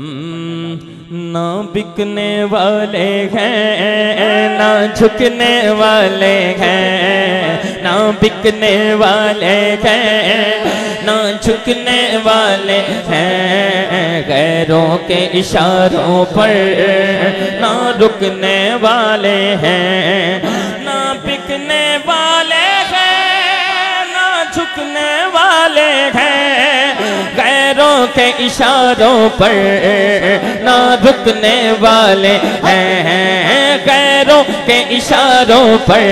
ना बिकने वाले हैं, ना झुकने वाले हैं, ना बिकने वाले हैं, ना झुकने वाले हैं, गैरों के इशारों पर ना रुकने वाले हैं, ना बिकने वाले हैं, ना झुकने वाले हैं। के इशारों पर ना रुकने वाले हैं। गैरों के इशारों पर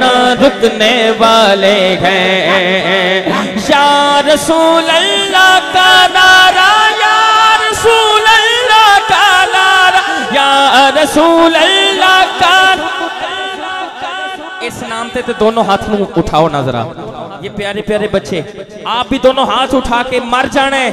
ना रुकने वाले हैं। या रसूल अल्लाह का नारा या रसूल अल्लाह का नारा या रसूल अल्लाह का इस नाम ते, ते दोनों हाथ में उठाओ ना जरा। ये प्यारे प्यारे बच्चे, आप भी दोनों हाथ उठा के मर जाने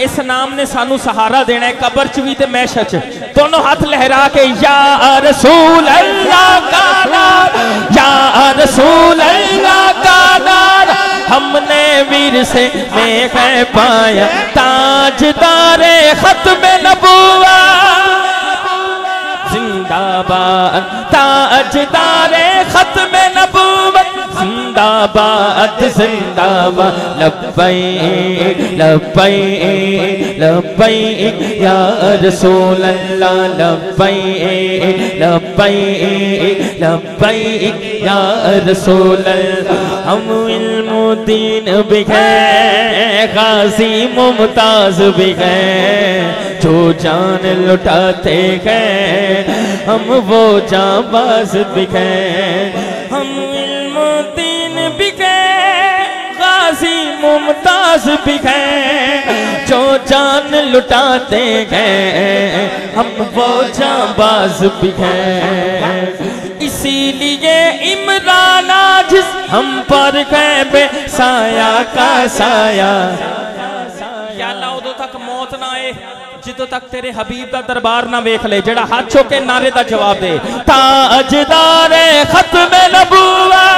इस नाम ने सानू सहारा देना है, कबर च भी मैश च। दोनों हाथ लहरा के, या रसूल अल्लाह का नारा या रसूल अल्लाह का नारा हमने वीर से में है पाया, ताजदारे खत्म नबुआ जिंदाबाद, ताजदारे खत्म नबूवत जिंदाबाद जिंदाबाद। लब्बई लब्बई लब्बई या रसूल अल्लाह लब्बई लब्बई लब्बई या हम इल्मुद्दीन भी हैं, गाजी मुमताज़ भी हैं। जो जान लुटाते हैं, हम वो जाबाज भी हम इल्मुद्दीन मुमताज़ भी हैं, जो जान लुटाते हैं। हम वो जाबाज भी हैं। इसीलिए इमरान आज हम पर है साया का साया। तक तक तेरे हबीब का दरबार ना वेख ले, जेड़ा हाथ चो के नारे का जवाब दे। ताजदार खत्म नबूवा